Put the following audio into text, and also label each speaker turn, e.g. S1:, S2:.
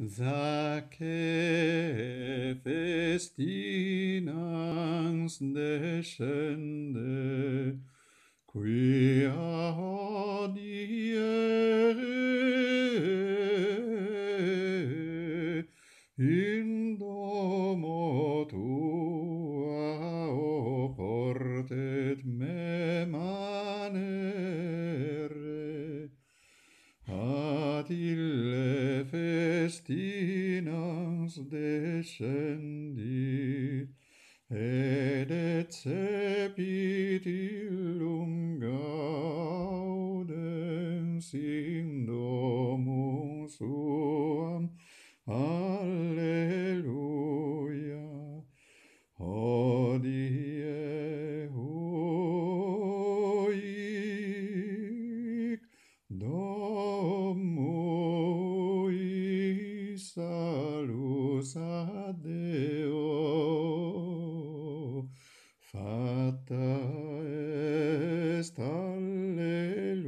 S1: Zache festinans descende, quia hodie in domo tua oportet me Palestinas descendi, et ecepit illum gaudens in domus suam, Deo, fata est alleluia.